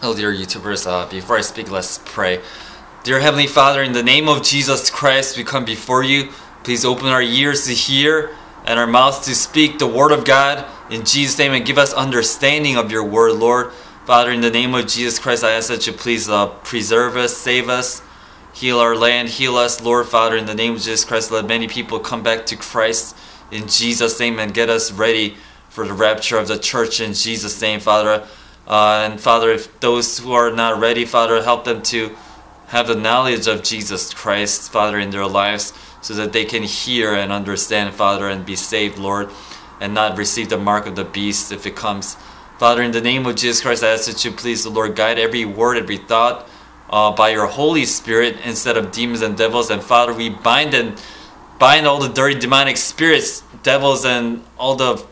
Hello, dear YouTubers. Uh, before I speak, let's pray. Dear Heavenly Father, in the name of Jesus Christ, we come before you. Please open our ears to hear and our mouths to speak the Word of God in Jesus' name and give us understanding of your Word, Lord. Father, in the name of Jesus Christ, I ask that you please uh, preserve us, save us, heal our land, heal us, Lord Father. In the name of Jesus Christ, let many people come back to Christ in Jesus' name and get us ready for the rapture of the church in Jesus' name, Father. Uh, and Father, if those who are not ready, Father, help them to have the knowledge of Jesus Christ, Father, in their lives so that they can hear and understand, Father, and be saved, Lord, and not receive the mark of the beast if it comes. Father, in the name of Jesus Christ, I ask that you please, the Lord, guide every word, every thought uh, by your Holy Spirit instead of demons and devils. And Father, we bind and bind all the dirty demonic spirits, devils, and all the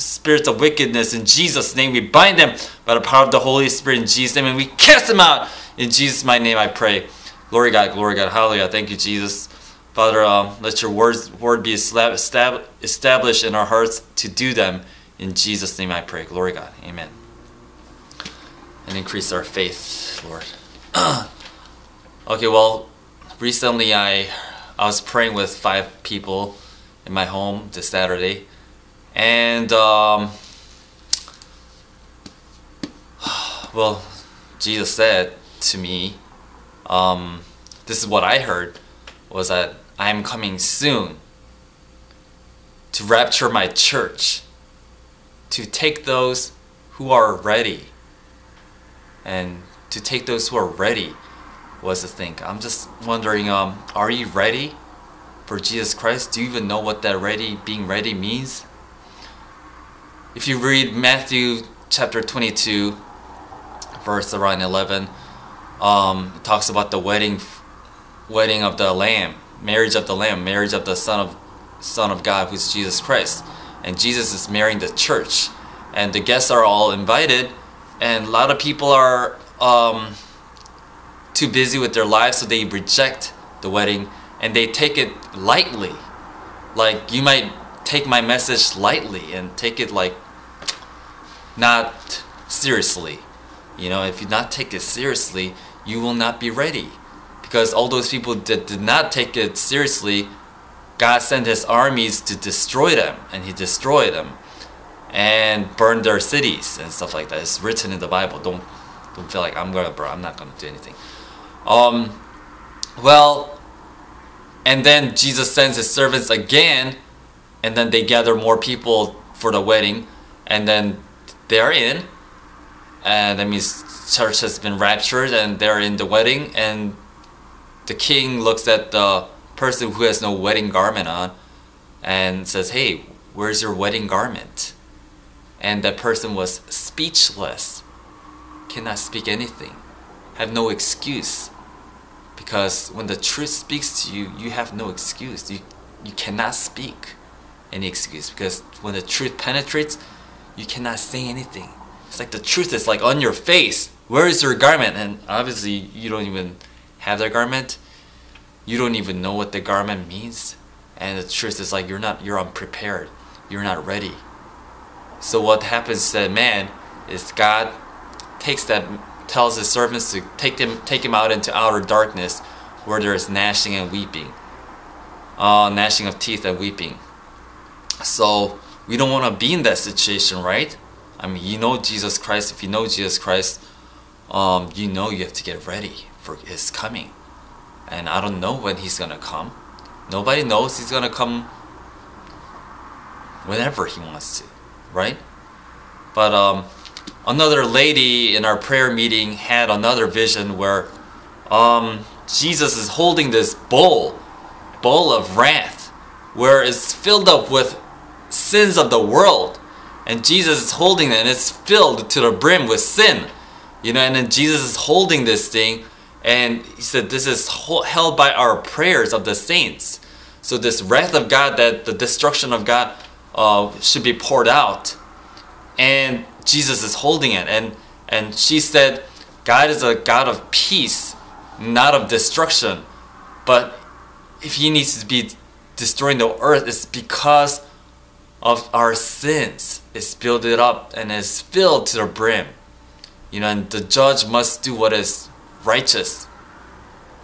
spirits of wickedness in Jesus' name. We bind them by the power of the Holy Spirit in Jesus' name, and we cast them out in Jesus' my name. I pray. Glory God, glory God, hallelujah. Thank you, Jesus. Father, uh, let your words, word be established in our hearts to do them. In Jesus' name I pray. Glory God. Amen. And increase our faith, Lord. okay, well, recently I I was praying with five people in my home this Saturday, and um, well, Jesus said to me, um, "This is what I heard." Was that I am coming soon to rapture my church, to take those who are ready, and to take those who are ready was the thing. I'm just wondering, um, are you ready for Jesus Christ? Do you even know what that ready, being ready means? If you read Matthew chapter 22, verse around 11, um, it talks about the wedding, wedding of the Lamb marriage of the Lamb, marriage of the Son of Son of God, who's Jesus Christ. And Jesus is marrying the church, and the guests are all invited, and a lot of people are um, too busy with their lives, so they reject the wedding and they take it lightly. Like you might take my message lightly and take it like not seriously. You know, if you not take it seriously, you will not be ready because all those people that did not take it seriously, God sent his armies to destroy them, and he destroyed them and burned their cities and stuff like that. It's written in the Bible. Don't don't feel like I'm gonna bro, I'm not gonna do anything. Um well and then Jesus sends his servants again and then they gather more people for the wedding and then they're in and that means church has been raptured and they're in the wedding and the king looks at the person who has no wedding garment on and says, Hey, where's your wedding garment? And that person was speechless, cannot speak anything, have no excuse. Because when the truth speaks to you, you have no excuse. You, you cannot speak any excuse because when the truth penetrates, you cannot say anything. It's like the truth is like on your face. Where is your garment? And obviously, you don't even have their garment, you don't even know what the garment means. And the truth is like you're not you're unprepared. You're not ready. So what happens to that man is God takes that tells his servants to take them take him out into outer darkness where there is gnashing and weeping. Uh, gnashing of teeth and weeping. So we don't want to be in that situation, right? I mean, you know Jesus Christ. If you know Jesus Christ, um, you know you have to get ready for his coming. And I don't know when he's gonna come. Nobody knows he's gonna come whenever he wants to, right? But um, another lady in our prayer meeting had another vision where um, Jesus is holding this bowl, bowl of wrath, where it's filled up with sins of the world. And Jesus is holding it and it's filled to the brim with sin. You know, and then Jesus is holding this thing and he said, This is held by our prayers of the saints. So, this wrath of God, that the destruction of God uh, should be poured out. And Jesus is holding it. And, and she said, God is a God of peace, not of destruction. But if He needs to be destroying the earth, it's because of our sins. is built up and is filled to the brim. You know, and the judge must do what is righteous.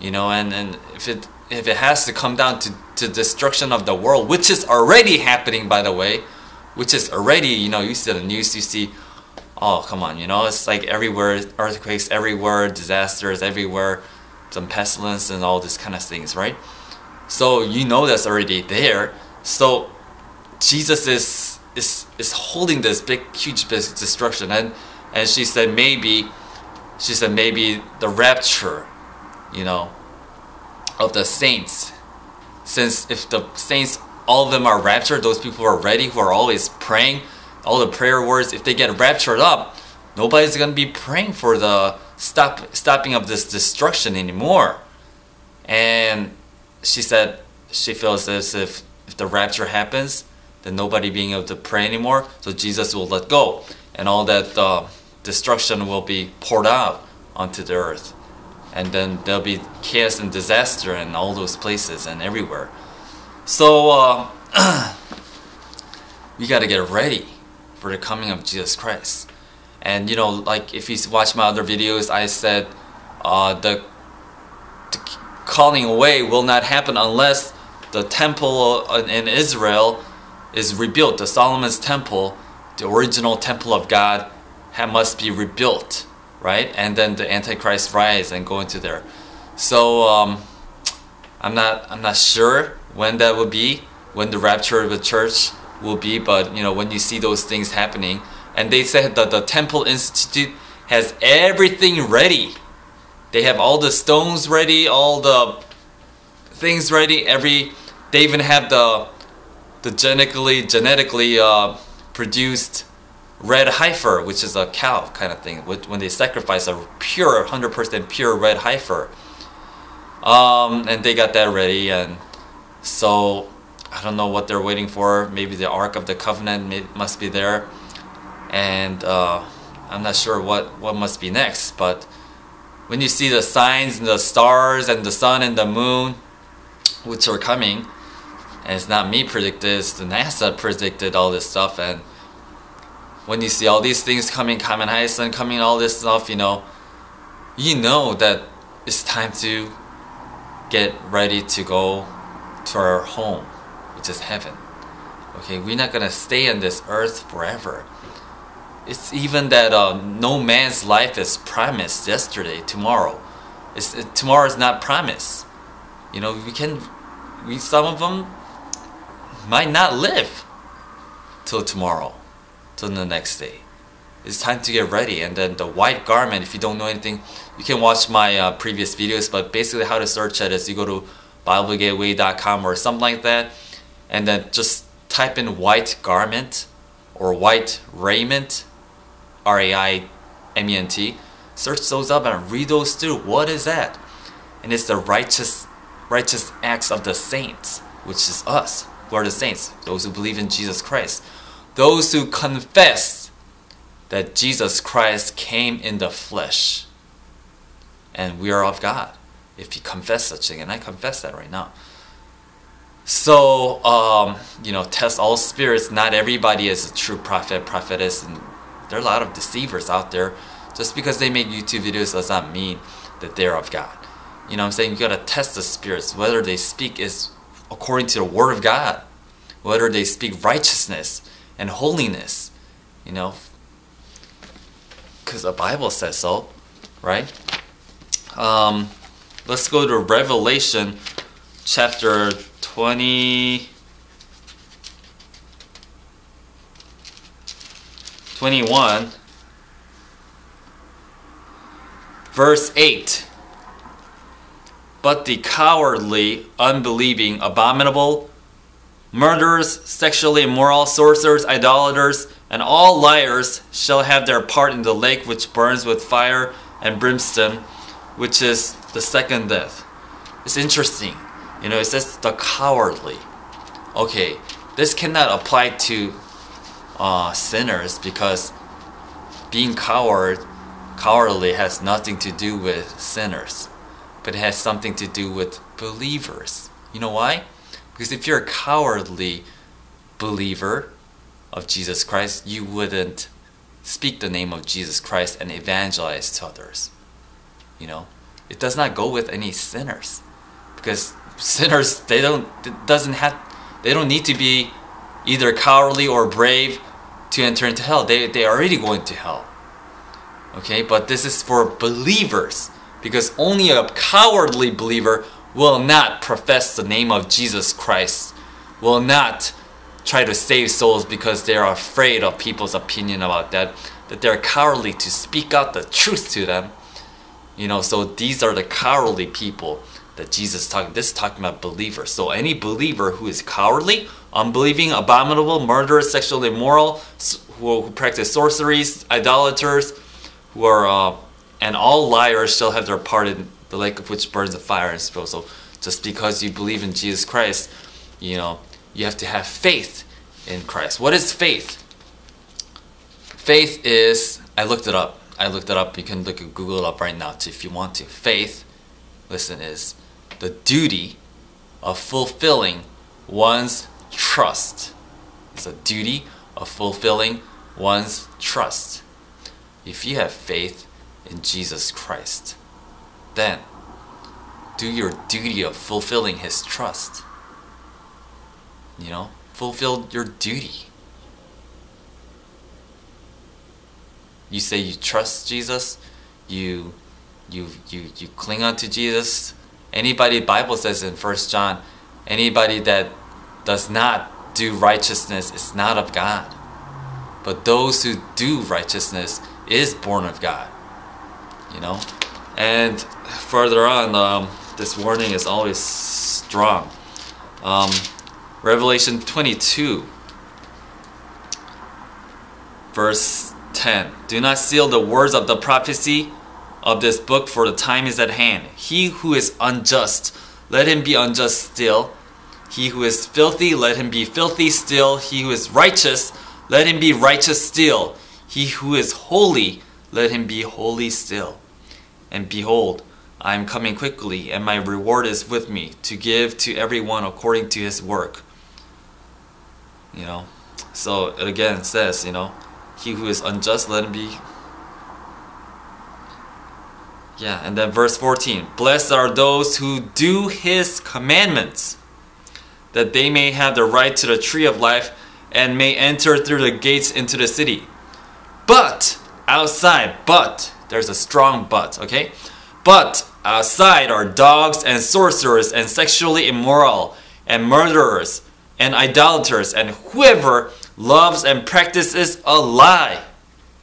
You know, and, and if it if it has to come down to, to destruction of the world, which is already happening by the way, which is already, you know, you see the news, you see oh come on, you know, it's like everywhere earthquakes everywhere, disasters everywhere, some pestilence and all these kind of things, right? So you know that's already there. So Jesus is is is holding this big huge big destruction and and she said maybe she said maybe the rapture, you know, of the saints. Since if the saints all of them are raptured, those people who are ready, who are always praying, all the prayer words, if they get raptured up, nobody's gonna be praying for the stop stopping of this destruction anymore. And she said she feels as if if the rapture happens, nobody being able to pray anymore, so Jesus will let go, and all that uh, destruction will be poured out onto the earth, and then there'll be chaos and disaster in all those places and everywhere. So uh, we got to get ready for the coming of Jesus Christ. And you know, like if you watch my other videos, I said uh, the, the calling away will not happen unless the temple in Israel is rebuilt. The Solomon's temple, the original temple of God, must be rebuilt, right? And then the Antichrist rise and go into there. So um, I'm not I'm not sure when that will be, when the rapture of the church will be, but you know when you see those things happening, and they said that the Temple Institute has everything ready. They have all the stones ready, all the things ready. Every they even have the the genetically genetically uh, produced red heifer, which is a cow kind of thing. When they sacrifice a pure, 100% pure red heifer, um, and they got that ready, and so I don't know what they're waiting for. Maybe the Ark of the Covenant must be there, and uh, I'm not sure what what must be next. But when you see the signs and the stars and the sun and the moon, which are coming, and it's not me predicted, it's the NASA predicted all this stuff, and when you see all these things coming, Comet ISON coming, all this stuff, you know, you know that it's time to get ready to go to our home, which is heaven. Okay, we're not gonna stay on this earth forever. It's even that uh, no man's life is promised yesterday, tomorrow. It's, it, tomorrow is not promised. You know, we can, we some of them might not live till tomorrow till the next day. It's time to get ready. And then the white garment, if you don't know anything, you can watch my uh, previous videos. But basically, how to search it is you go to BibleGateway.com or something like that, and then just type in white garment or white raiment, R A I M E N T. Search those up and read those through. What is that? And it's the righteous, righteous acts of the saints, which is us, who are the saints, those who believe in Jesus Christ those who confess that Jesus Christ came in the flesh and we are of God. If you confess such thing, and I confess that right now. So, um, you know, test all spirits. Not everybody is a true prophet, prophetess, and there are a lot of deceivers out there. Just because they make YouTube videos does not mean that they're of God. You know I'm saying? You gotta test the spirits, whether they speak is according to the Word of God, whether they speak righteousness, and holiness, you know, because the Bible says so, right? Um, let's go to Revelation chapter 20. 21 verse 8 but the cowardly unbelieving abominable Murderers, sexually immoral, sorcerers, idolaters, and all liars shall have their part in the lake which burns with fire and brimstone, which is the second death. It's interesting. You know, it says the cowardly. Okay, this cannot apply to uh, sinners because being coward, cowardly has nothing to do with sinners, but it has something to do with believers. You know why? Because if you're a cowardly believer of Jesus Christ, you wouldn't speak the name of Jesus Christ and evangelize to others. You know, it does not go with any sinners because sinners they don't doesn't have they don't need to be either cowardly or brave to enter into hell. They they already going to hell. Okay, but this is for believers because only a cowardly believer will not profess the name of Jesus Christ, will not try to save souls because they are afraid of people's opinion about that, that they're cowardly to speak out the truth to them. You know, so these are the cowardly people that Jesus talking. This is talking about believers. So any believer who is cowardly, unbelieving, abominable, murderous, sexually immoral, who, who practice sorceries, idolaters, who are uh, and all liars shall have their part in the lake of which burns the fire and smoke. So just because you believe in Jesus Christ, you know, you have to have faith in Christ. What is faith? Faith is I looked it up. I looked it up. You can look Google it up right now too if you want to. Faith, listen, is the duty of fulfilling one's trust. It's a duty of fulfilling one's trust. If you have faith, in Jesus Christ. Then, do your duty of fulfilling His trust. You know, fulfill your duty. You say you trust Jesus, you you you you cling on to Jesus. Anybody Bible says in First John, anybody that does not do righteousness is not of God. But those who do righteousness is born of God you know. And further on, um, this warning is always strong. Um, Revelation 22, verse 10. Do not seal the words of the prophecy of this book, for the time is at hand. He who is unjust, let him be unjust still. He who is filthy, let him be filthy still. He who is righteous, let him be righteous still. He who is holy, let him be holy still. And behold, I am coming quickly, and my reward is with me to give to everyone according to his work. You know, so it again says, you know, he who is unjust, let him be. Yeah, and then verse 14 Blessed are those who do his commandments, that they may have the right to the tree of life and may enter through the gates into the city. But outside, but there's a strong but, okay? But outside are dogs and sorcerers and sexually immoral and murderers and idolaters and whoever loves and practices a lie.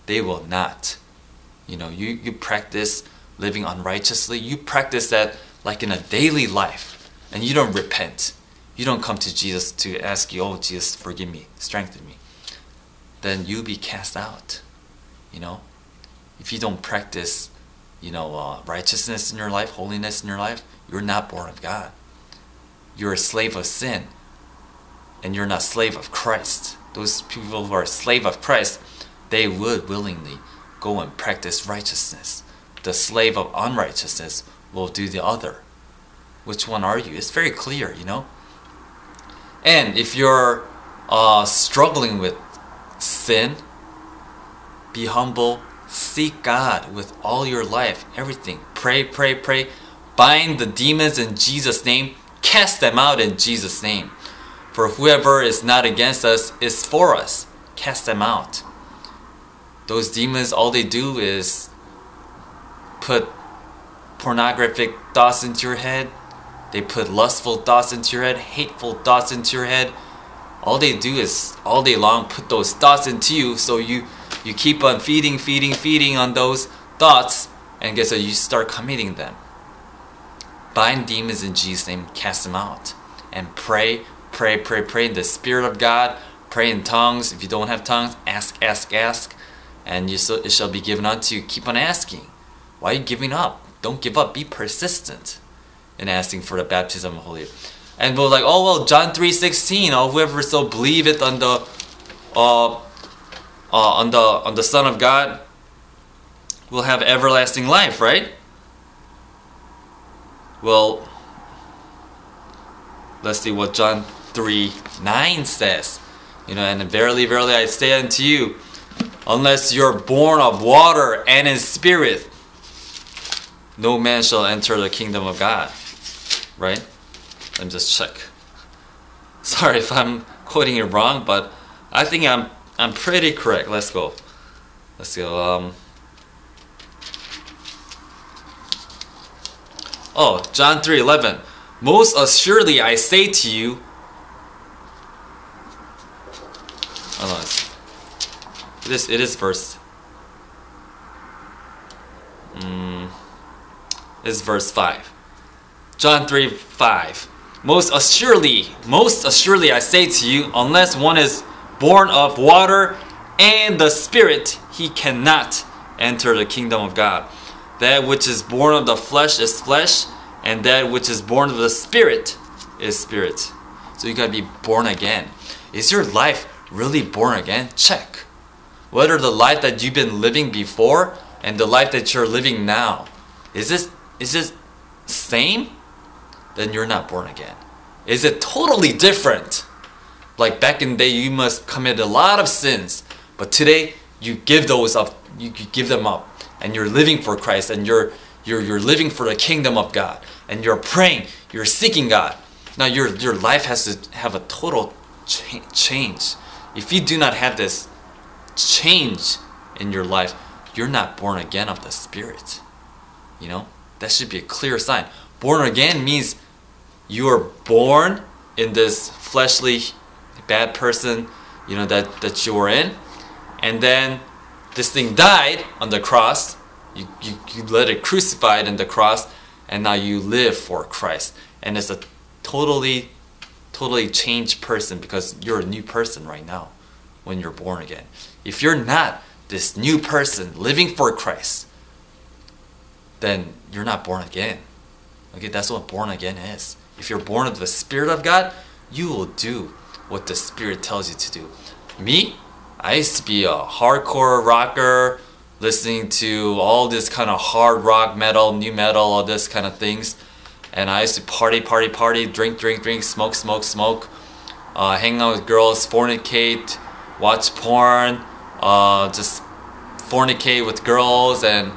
They will not. You know, you, you practice living unrighteously, you practice that like in a daily life, and you don't repent. You don't come to Jesus to ask you, oh, Jesus, forgive me, strengthen me. Then you be cast out. You know, if you don't practice, you know, uh, righteousness in your life, holiness in your life, you're not born of God. You're a slave of sin, and you're not slave of Christ. Those people who are slave of Christ, they would willingly go and practice righteousness. The slave of unrighteousness will do the other. Which one are you? It's very clear, you know. And if you're uh, struggling with sin, be humble Seek God with all your life, everything. Pray, pray, pray. Bind the demons in Jesus' name. Cast them out in Jesus' name. For whoever is not against us is for us. Cast them out. Those demons, all they do is put pornographic thoughts into your head. They put lustful thoughts into your head, hateful thoughts into your head. All they do is all day long put those thoughts into you so you you keep on feeding, feeding, feeding on those thoughts, and guess what? You start committing them. Bind demons in Jesus' name, cast them out, and pray, pray, pray, pray in the Spirit of God. Pray in tongues. If you don't have tongues, ask, ask, ask, and you it shall be given unto you. Keep on asking. Why are you giving up? Don't give up. Be persistent in asking for the baptism of the Holy. And we're like, oh well, John three sixteen. Oh, whoever so believeth on the uh, uh, on the on the Son of God will have everlasting life, right? Well, let's see what John 3 9 says. You know, and verily, verily, I say unto you, unless you're born of water and in spirit, no man shall enter the kingdom of God. Right? Let me just check. Sorry if I'm quoting it wrong, but I think I'm I'm pretty correct. Let's go. Let's go. Um, oh, John 3:11. Most assuredly I say to you. Oh no, it is it is verse. Mm, it's verse 5. John 3 5. Most assuredly, most assuredly I say to you, unless one is born of water and the Spirit, he cannot enter the kingdom of God. That which is born of the flesh is flesh, and that which is born of the Spirit is spirit. So you gotta be born again. Is your life really born again? Check. Whether the life that you've been living before and the life that you're living now, is this is this same? Then you're not born again. Is it totally different? Like back in the day, you must commit a lot of sins, but today you give those up. You, give them up, and you're living for Christ, and you're you're you're living for the kingdom of God, and you're praying, you're seeking God. Now your your life has to have a total cha- change. If you do not have this change in your life, you're not born again of the Spirit. You know that should be a clear sign. Born again means you are born in this fleshly bad person, you know, that, that you were in. And then this thing died on the cross. You, you, you let it crucified in the cross, and now you live for Christ. And it's a totally, totally changed person because you're a new person right now when you're born again. If you're not this new person living for Christ, then you're not born again. Okay, that's what born again is. If you're born of the Spirit of God, you will do what the Spirit tells you to do. Me, I used to be a hardcore rocker, listening to all this kind of hard rock, metal, nu metal, all this kind of things. And I used to party, party, party, drink, drink, drink, smoke, smoke, smoke, uh, hang out with girls, fornicate, watch porn, uh, just fornicate with girls, and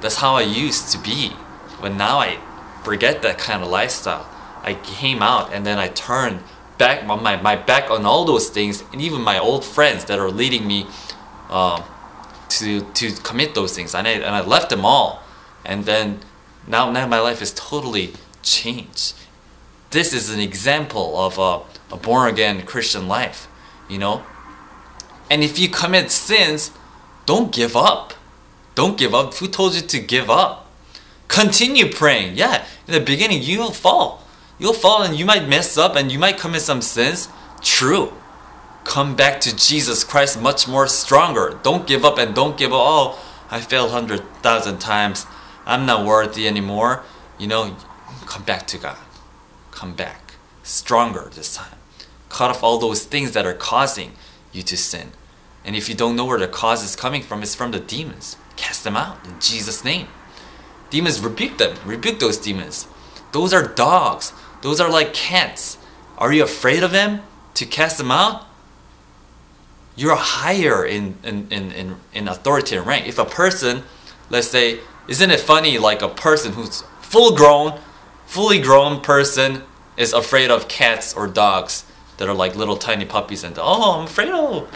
that's how I used to be. But now I forget that kind of lifestyle. I came out and then I turned back my, my back on all those things and even my old friends that are leading me um, to to commit those things. And I, and I left them all. And then now now my life is totally changed. This is an example of a, a born again Christian life you know? And if you commit sins don't give up. Don't give up. Who told you to give up? Continue praying. Yeah in the beginning you'll fall You'll fall and you might mess up and you might commit some sins. True. Come back to Jesus Christ much more stronger. Don't give up and don't give up. Oh, I failed 100,000 times. I'm not worthy anymore. You know, come back to God. Come back. Stronger this time. Cut off all those things that are causing you to sin. And if you don't know where the cause is coming from, it's from the demons. Cast them out in Jesus' name. Demons rebuke them. Rebuke those demons. Those are dogs. Those are like cats. Are you afraid of them to cast them out? You're higher in, in, in, in, in authority and rank. If a person, let's say, isn't it funny like a person who's full grown, fully grown person is afraid of cats or dogs that are like little tiny puppies and oh I'm afraid of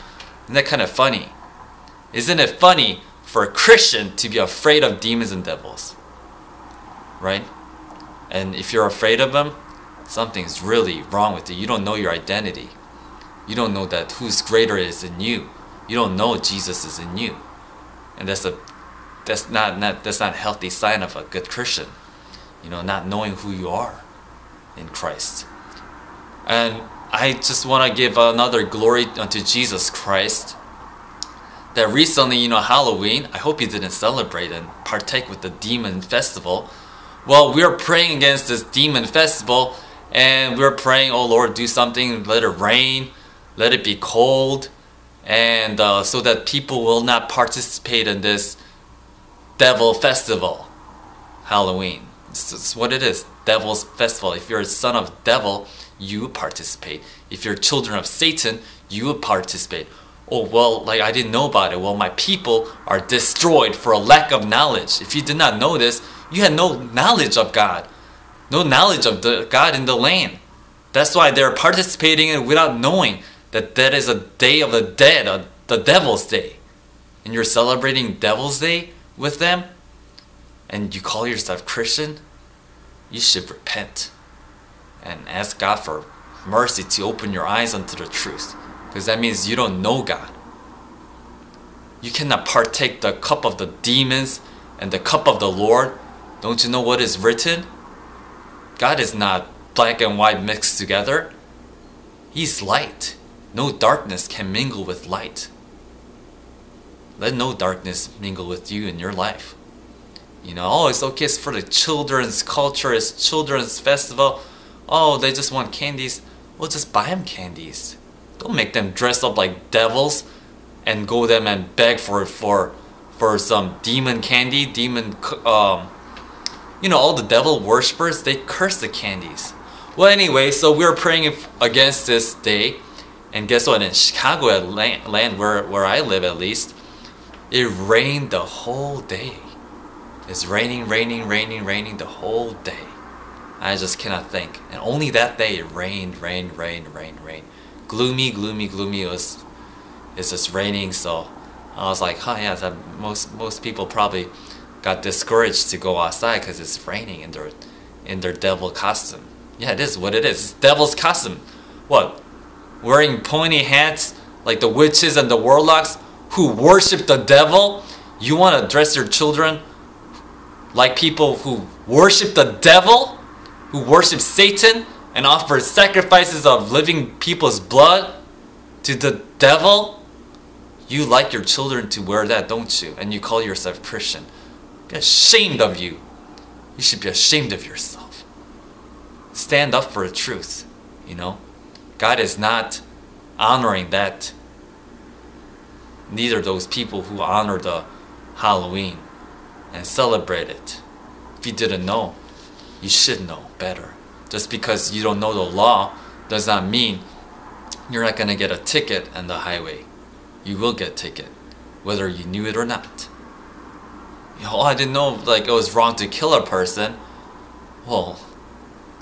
isn't that kind of funny? Isn't it funny for a Christian to be afraid of demons and devils? Right? And if you're afraid of them, something's really wrong with you. You don't know your identity. You don't know that who's greater is in you. You don't know Jesus is in you. And that's a that's not, not that's not a healthy sign of a good Christian. You know, not knowing who you are in Christ. And I just want to give another glory unto Jesus Christ. That recently, you know, Halloween, I hope you didn't celebrate and partake with the demon festival. Well, we're praying against this demon festival and we're praying, oh Lord, do something, let it rain, let it be cold, and uh, so that people will not participate in this devil festival, Halloween. It's, what it is, devil's festival. If you're a son of devil, you participate. If you're children of Satan, you participate. oh well like i didn't know about it well my people are destroyed for a lack of knowledge if you did not know this you had no knowledge of god no knowledge of the god in the land that's why they're participating in it without knowing that that is a day of the dead a, the devil's day and you're celebrating devil's day with them and you call yourself christian you should repent and ask god for mercy to open your eyes unto the truth because that means you don't know God. You cannot partake the cup of the demons and the cup of the Lord. Don't you know what is written? God is not black and white mixed together. He's light. No darkness can mingle with light. Let no darkness mingle with you in your life. You know, oh, it's okay it's for the children's culture, it's children's festival. Oh, they just want candies. Well, just buy them candies. Don't make them dress up like devils and go them and beg for for for some demon candy, demon um you know all the devil worshippers they curse the candies. Well, anyway, so we are praying against this day, and guess what? In Chicago, at land, where where I live at least, it rained the whole day. It's raining, raining, raining, raining the whole day. I just cannot think. And only that day it rained, rained, rained, rained, rained gloomy, gloomy, gloomy. It was it's just raining, so I was like, oh yeah, most most people probably got discouraged to go outside because it's raining in their in their devil costume. Yeah, it is what it is. It's devil's costume. What? Wearing pointy hats like the witches and the warlocks who worship the devil? You want to dress your children like people who worship the devil? Who worship Satan? and offer sacrifices of living people's blood to the devil, you like your children to wear that, don't you? And you call yourself Christian. Be ashamed of you. You should be ashamed of yourself. Stand up for the truth, you know? God is not honoring that. Neither those people who honor the Halloween and celebrate it. If you didn't know, you should know better. Just because you don't know the law does not mean you're not going to get a ticket on the highway. You will get a ticket, whether you knew it or not. Oh, I didn't know like it was wrong to kill a person. Well,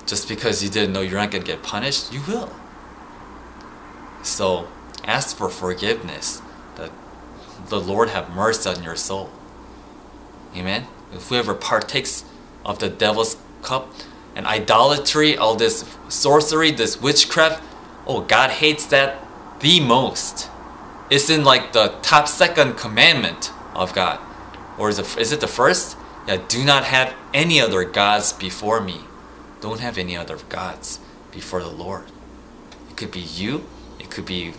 just because you didn't know you're not to get punished, you will. So ask for forgiveness that the Lord have mercy on your soul. Amen. If whoever partakes of the devil's cup, and idolatry, all this sorcery, this witchcraft, oh, God hates that the most. It's in like the top second commandment of God. Or is it, is it the first? Yeah, do not have any other gods before me. Don't have any other gods before the Lord. It could be you, it could be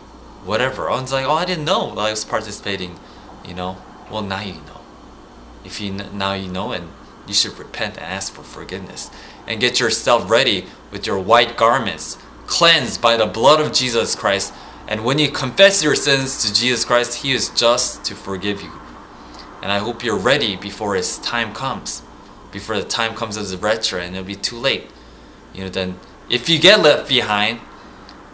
whatever. I was like, oh, I didn't know I was participating, you know. Well, now you know. If you now you know, and you should repent and ask for forgiveness and get yourself ready with your white garments, cleansed by the blood of Jesus Christ. And when you confess your sins to Jesus Christ, He is just to forgive you. And I hope you're ready before His time comes, before the time comes as a rapture and it'll be too late. You know, then if you get left behind,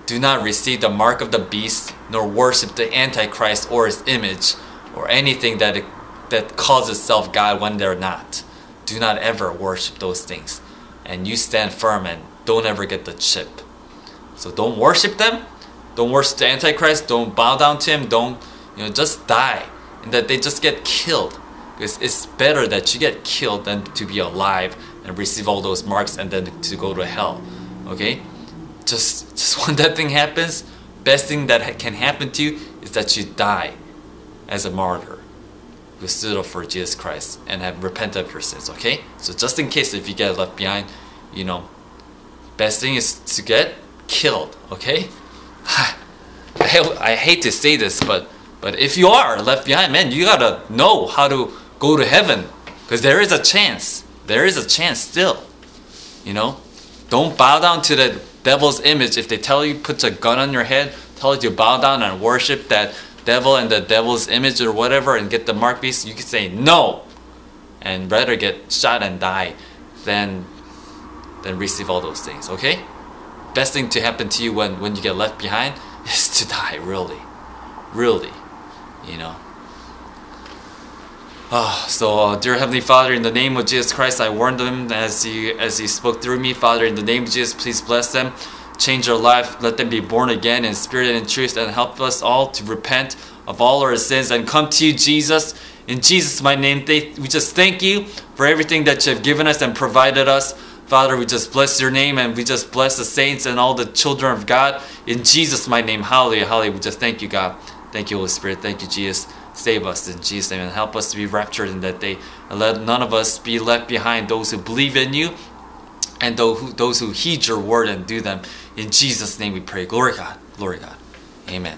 do not receive the mark of the beast, nor worship the Antichrist or his image, or anything that, it, that calls itself God when they're not. Do not ever worship those things and you stand firm and don't ever get the chip. So don't worship them. Don't worship the Antichrist. Don't bow down to him. Don't, you know, just die. And that they just get killed. Because it's better that you get killed than to be alive and receive all those marks and then to go to hell. Okay? Just, just when that thing happens, best thing that can happen to you is that you die as a martyr who stood up for Jesus Christ and have repented of your sins, okay? So just in case if you get left behind, you know, best thing is to get killed, okay? I, I hate to say this, but but if you are left behind, man, you gotta know how to go to heaven, because there is a chance. There is a chance still, you know. Don't bow down to the devil's image. If they tell you put a gun on your head, tell you to bow down and worship that devil and the devil's image or whatever and get the mark beast, you can say no and rather get shot and die than than receive all those things, okay? Best thing to happen to you when, when you get left behind is to die, really. really, you know. Oh, so, uh, dear Heavenly Father, in the name of Jesus Christ, I warn them as He as He spoke through me. Father, in the name of Jesus, please bless them, change their life, let them be born again in spirit and in truth, and help us all to repent of all our sins and come to you, Jesus. In Jesus' my name, we just thank you for everything that you have given us and provided us. Father, we just bless your name and we just bless the saints and all the children of God. In Jesus' my name, hallelujah, hallelujah. We just thank you, God. Thank you, Holy Spirit. Thank you, Jesus. Save us in Jesus' name and help us to be raptured in that day. And let none of us be left behind, those who believe in you and those who heed your word and do them. In Jesus' name we pray. Glory God. Glory God. Amen.